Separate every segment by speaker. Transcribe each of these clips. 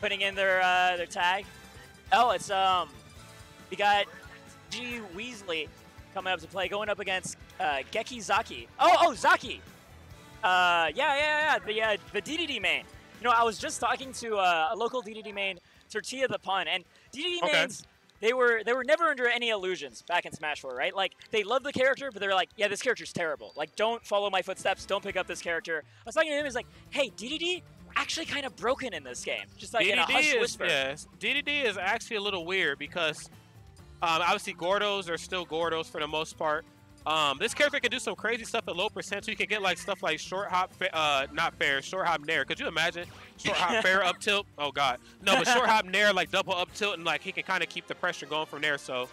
Speaker 1: putting in their uh, their tag. Oh, it's um, we got G Weasley coming up to play, going up against uh, Geki Zaki. Oh, oh, Zaki. Uh, yeah, yeah, yeah, the uh, the DDD main. You know, I was just talking to uh, a local DDD main, Tortilla the Pun, and DDD
Speaker 2: Okay.
Speaker 1: mains. They were they were never under any illusions back in Smash 4, right? Like they love the character, but they're like, yeah, this character's terrible. Like, don't follow my footsteps. Don't pick up this character. I was talking to him. He's like, hey, DDD actually kind of broken in this game, just like in a hush
Speaker 2: is
Speaker 1: whisper.
Speaker 2: yes. DDD is actually a little weird because um, obviously Gordos are still Gordos for the most part. Um, this character can do some crazy stuff at low percent. So you can get like stuff like short hop, uh, not fair, short hop nair. Could you imagine short hop fair up tilt? Oh god, no, but short hop nair like double up tilt and like he can kind of keep the pressure going from there. So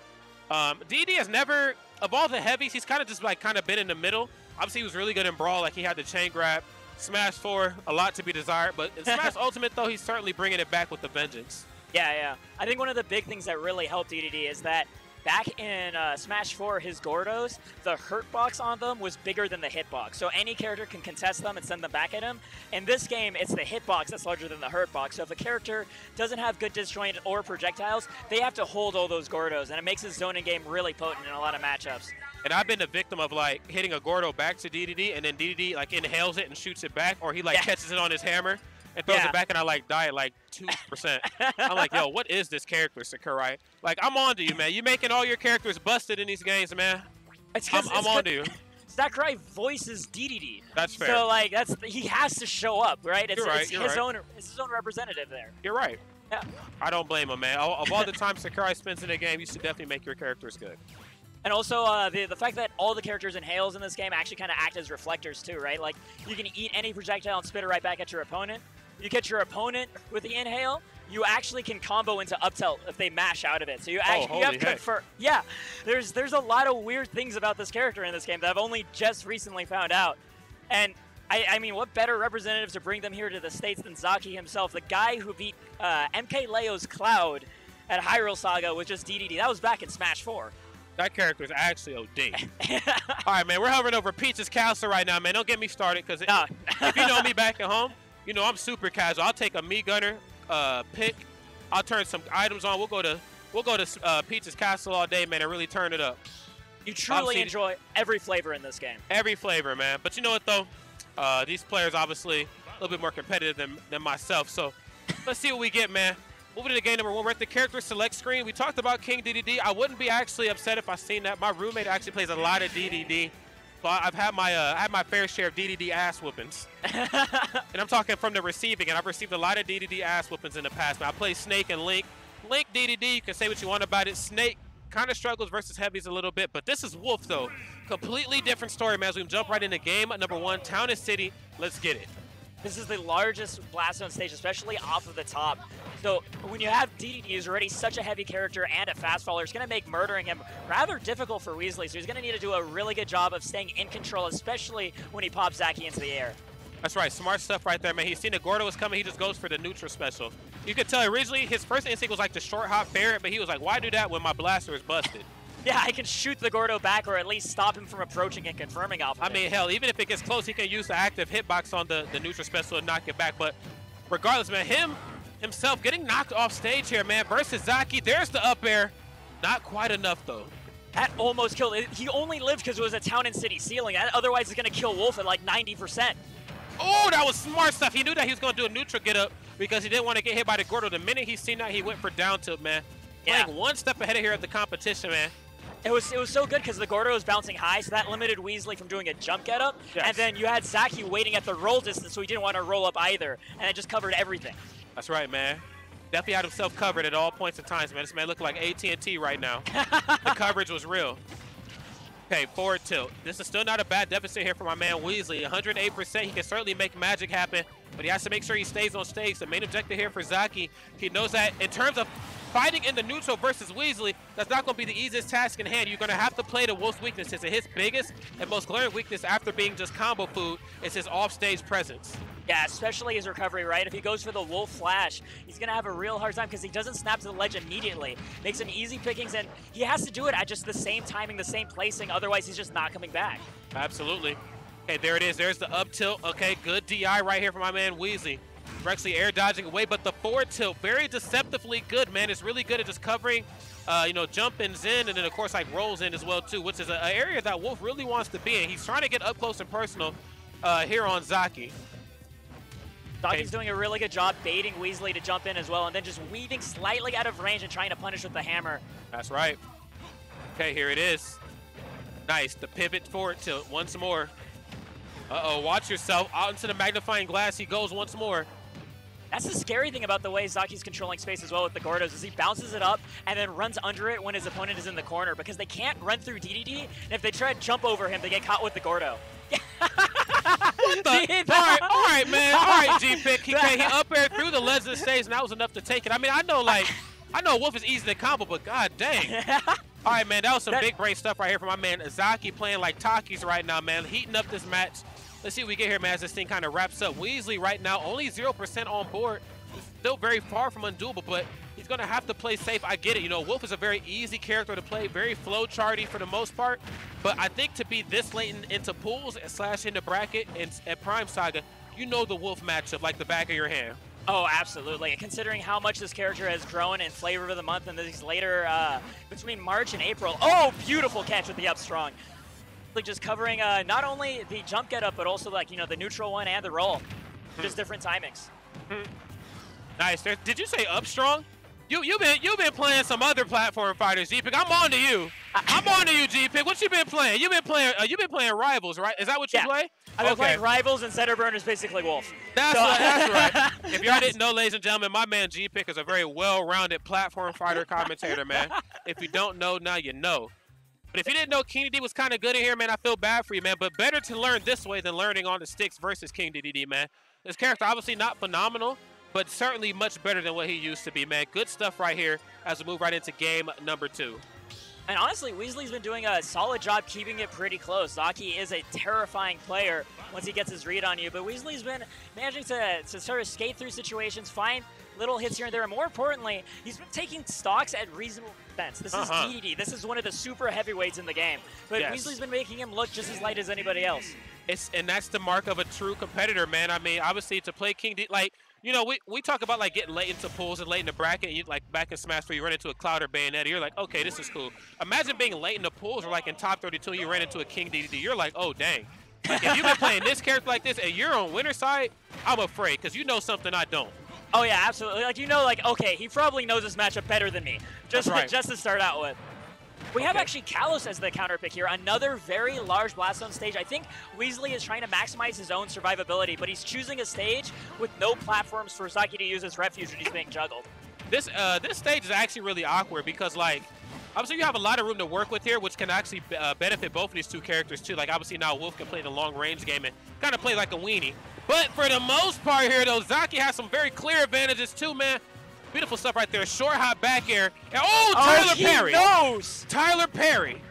Speaker 2: um, DD has never of all the heavies, he's kind of just like kind of been in the middle. Obviously, he was really good in brawl, like he had the chain grab. Smash 4, a lot to be desired, but in Smash Ultimate though, he's certainly bringing it back with the vengeance.
Speaker 1: Yeah, yeah. I think one of the big things that really helped DDD is that back in uh, Smash 4, his Gordos, the hurt box on them was bigger than the hitbox. So any character can contest them and send them back at him. In this game, it's the hitbox that's larger than the hurt box. So if a character doesn't have good disjoint or projectiles, they have to hold all those Gordos, and it makes his zoning game really potent in a lot of matchups.
Speaker 2: And I've been the victim of like hitting a Gordo back to DDD, and then DDD like inhales it and shoots it back, or he like
Speaker 1: Yeah.
Speaker 2: catches it on his hammer and throws
Speaker 1: Yeah.
Speaker 2: it back, and I like die at like two percent. I'm like, yo, what is this character, Sakurai? Like, I'm on to you, man. You're making all your characters busted in these games, man.
Speaker 1: It's
Speaker 2: I'm, I'm on to you.
Speaker 1: Sakurai voices DDD.
Speaker 2: That's fair.
Speaker 1: So like that's he has to show up, right? It's,
Speaker 2: You're right,
Speaker 1: it's
Speaker 2: you're
Speaker 1: his
Speaker 2: right.
Speaker 1: own it's his own representative there.
Speaker 2: You're right.
Speaker 1: Yeah.
Speaker 2: I don't blame him, man. Of of all the time Sakurai spends in a game, you should definitely make your characters good.
Speaker 1: And also uh, the the fact that all the characters inhales in this game actually kind of act as reflectors too, right? Like you can eat any projectile and spit it right back at your opponent. You catch your opponent with the inhale, you actually can combo into up tilt if they mash out of it. So you actually you have
Speaker 2: Oh,
Speaker 1: confer- Yeah, there's there's a lot of weird things about this character in this game that I've only just recently found out. And I, I mean, what better representative to bring them here to the states than Zaki himself, the guy who beat uh, MK Leo's Cloud at Hyrule Saga with just DDD. That was back in Smash 4.
Speaker 2: That character is actually OD. All right, man. We're hovering over Peach's castle right now, man. Don't get me started, because
Speaker 1: No.
Speaker 2: if you know me back at home, you know I'm super casual. I'll take a Mii Gunner, uh, pick. I'll turn some items on. We'll go to we'll go to uh, Peach's castle all day, man, and really turn it up.
Speaker 1: You truly enjoy every flavor in this game.
Speaker 2: Every flavor, man. But you know what though? Uh, these players obviously a little bit more competitive than, than myself. So let's see what we get, man. Moving to the game number one, we're at the character select screen. We talked about King DDD. I wouldn't be actually upset if I seen that. My roommate actually plays a lot of DDD. So I've had my uh, I had my fair share of DDD ass whoopings. and I'm talking from the receiving, and I've received a lot of DDD ass whoopings in the past. Man, I play Snake and Link. Link DDD, you can say what you want about it. Snake kind of struggles versus heavies a little bit, but this is Wolf though. Completely different story, man. As we jump right into game number one, Town and City. Let's get it.
Speaker 1: This is the largest blast zone stage, especially off of the top. So when you have DDD, who's already such a heavy character and a fast faller, it's going to make murdering him rather difficult for Weasley. So he's going to need to do a really good job of staying in control, especially when he pops Zaki into the air.
Speaker 2: That's right, smart stuff right there, man. He's seen the Gordo was coming, he just goes for the neutral special. You could tell originally his first instinct was like the short hop ferret, but he was like, why do that when my blaster is busted?
Speaker 1: Yeah, I can shoot the Gordo back or at least stop him from approaching and confirming off of
Speaker 2: I mean, hell, even if it gets close, he can use the active hitbox on the, the neutral special and knock it back. But regardless, man, him himself getting knocked off stage here, man, versus Zaki. There's the up air. Not quite enough, though.
Speaker 1: That almost killed it. He only lived because it was a town and city ceiling. That- Otherwise, it's going to kill Wolf at like 90%.
Speaker 2: Oh, that was smart stuff. He knew that he was going to do a neutral get up because he didn't want to get hit by the Gordo. The minute he seen that, he went for down tilt, man.
Speaker 1: Yeah.
Speaker 2: Playing one step ahead of here at the competition, man.
Speaker 1: It was it was so good because the Gordo was bouncing high, so that limited Weasley from doing a jump get up.
Speaker 2: Yes.
Speaker 1: And then you had Zaki waiting at the roll distance, so he didn't want to roll up either, and it just covered everything.
Speaker 2: That's right, man. Definitely had himself covered at all points of times, man. This man looked like AT&T right now. the coverage was real. Okay, forward tilt. This is still not a bad deficit here for my man Weasley. 108%. He can certainly make magic happen, but he has to make sure he stays on stage. The main objective here for Zaki, he knows that in terms of fighting in the neutral versus Weasley, that's not going to be the easiest task in hand. You're going to have to play the Wolf's weaknesses. And his biggest and most glaring weakness after being just combo food is his off-stage presence.
Speaker 1: Yeah, especially his recovery, right? If he goes for the Wolf Flash, he's going to have a real hard time because he doesn't snap to the ledge immediately. Makes some easy pickings, and he has to do it at just the same timing, the same placing, otherwise he's just not coming back.
Speaker 2: Absolutely. Okay, there it is. There's the up tilt. Okay, good DI right here for my man Weezy. Actually air dodging away, but the forward tilt, very deceptively good, man. It's really good at just covering, uh, you know, jump jumpings in, and then, of course, like rolls in as well, too, which is an area that Wolf really wants to be in. He's trying to get up close and personal uh, here on Zaki.
Speaker 1: Zaki's doing a really good job baiting Weasley to jump in as well, and then just weaving slightly out of range and trying to punish with the hammer.
Speaker 2: That's right. Okay, here it is. Nice. The pivot forward tilt once more. Uh-oh, watch yourself. Out into the magnifying glass he goes once more.
Speaker 1: That's the scary thing about the way Zaki's controlling space as well with the Gordos is he bounces it up and then runs under it when his opponent is in the corner because they can't run through DDD, and if they try to jump over him, they get caught with the Gordo.
Speaker 2: what the? all right, all right, man. All right, G-Pick. He, he up air through the Lesnar stage, and that was enough to take it. I mean, I know, like, I know Wolf is easy to combo, but god dang. All right, man, that was some that, big brain stuff right here from my man Zaki playing like Takis right now, man. Heating up this match. Let's see what we get here, man, as this thing kind of wraps up. Weasley right now, only 0% on board. Still very far from undoable, but he's going to have to play safe. I get it. You know, Wolf is a very easy character to play, very flow charty for the most part. But I think to be this late in, into pools slash into bracket and at Prime Saga, you know the Wolf matchup like the back of your hand.
Speaker 1: Oh, absolutely. Considering how much this character has grown in flavor of the month and these later, uh, between March and April. Oh, beautiful catch with the up strong. Just covering uh, not only the jump get up, but also like, you know, the neutral one and the roll. Just hmm. different timings.
Speaker 2: Hmm. nice. Did you say up strong? You you've been you've been playing some other platform fighters, G-Pick. I'm on to you. I'm on to you, G-Pick. What you been playing? You've been playing uh, you've been playing Rivals, right? Is that what you
Speaker 1: yeah.
Speaker 2: play?
Speaker 1: I've been okay. playing Rivals and Center Burners, basically Wolf.
Speaker 2: That's, so, right, that's right. If y'all didn't know, ladies and gentlemen, my man G-Pick is a very well-rounded platform fighter commentator, man. If you don't know, now you know. But if you didn't know King DD was kind of good in here, man, I feel bad for you, man. But better to learn this way than learning on the sticks versus King DDD, man. This character obviously not phenomenal, but certainly much better than what he used to be, man. Good stuff right here as we move right into game number two.
Speaker 1: And honestly, Weasley's been doing a solid job keeping it pretty close. Zaki is a terrifying player once he gets his read on you, but Weasley's been managing to, to sort of skate through situations, find little hits here and there, and more importantly, he's been taking stocks at reasonable expense. This uh -huh. is DDD. This is one of the super heavyweights in the game, but yes. Weasley's been making him look just as light as anybody else.
Speaker 2: It's and that's the mark of a true competitor, man. I mean, obviously to play King D, like you know, we, we talk about like getting late into pools and late in the bracket. You, like back in Smash 4, you run into a Cloud or Bayonetta. You're like, okay, this is cool. Imagine being late in the pools or like in top 32, you ran into a King DDD. You're like, oh dang. Like if you've been playing this character like this and you're on winner side, I'm afraid because you know something I don't.
Speaker 1: Oh yeah, absolutely. Like you know, like okay, he probably knows this matchup better than me. Just right. just to start out with. We have actually Kalos as the counter pick here. Another very large Blast Zone stage. I think Weasley is trying to maximize his own survivability, but he's choosing a stage with no platforms for Zaki to use as refuge when he's being juggled.
Speaker 2: This uh, this stage is actually really awkward because like obviously you have a lot of room to work with here, which can actually uh, benefit both of these two characters too. Like obviously now Wolf can play the long range game and kind of play like a weenie. But for the most part here though, Zaki has some very clear advantages too, man. Beautiful stuff right there. Short hop back air. And, oh, oh Tyler
Speaker 1: oh,
Speaker 2: Perry.
Speaker 1: knows.
Speaker 2: Tyler Perry.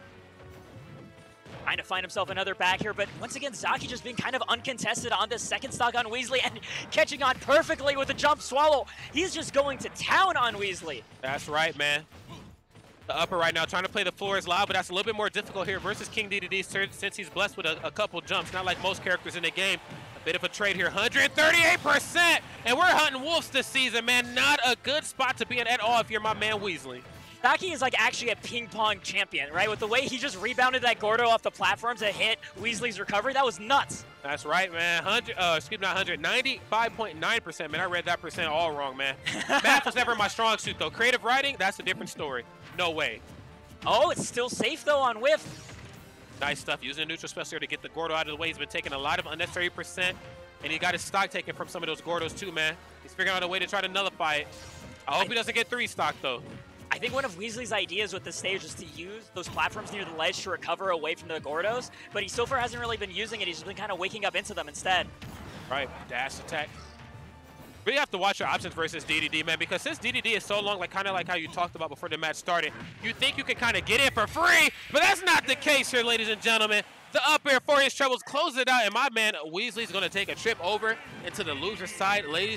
Speaker 1: Trying to find himself another back here, but once again, Zaki just being kind of uncontested on this second stock on Weasley and catching on perfectly with a jump swallow. He's just going to town on Weasley.
Speaker 2: That's right, man. The upper right now, trying to play the floor is loud, but that's a little bit more difficult here versus King DDD since he's blessed with a, a couple jumps, not like most characters in the game. Bit of a trade here, 138%! And we're hunting wolves this season, man. Not a good spot to be in at all if you're my man Weasley.
Speaker 1: Baki is like actually a ping pong champion, right? With the way he just rebounded that Gordo off the platforms that hit Weasley's recovery, that was nuts.
Speaker 2: That's right, man. 100, uh, excuse me, not 195.9%. Man, I read that percent all wrong, man. Math was never my strong suit, though. Creative writing, that's a different story. No way.
Speaker 1: Oh, it's still safe, though, on Whiff.
Speaker 2: Nice stuff. Using a neutral special to get the Gordo out of the way. He's been taking a lot of unnecessary percent, and he got his stock taken from some of those Gordos too, man. He's figuring out a way to try to nullify it. I hope I, he doesn't get three stock, though.
Speaker 1: I think one of Weasley's ideas with this stage is to use those platforms near the ledge to recover away from the Gordos, but he so far hasn't really been using it. He's been kind of waking up into them instead.
Speaker 2: Right. Dash attack really have to watch your options versus DDD, man, because since DDD is so long, like kind of like how you talked about before the match started, you think you can kind of get in for free, but that's not the case here, ladies and gentlemen. The up air for his troubles closes it out, and my man Weasley's going to take a trip over into the loser side. Ladies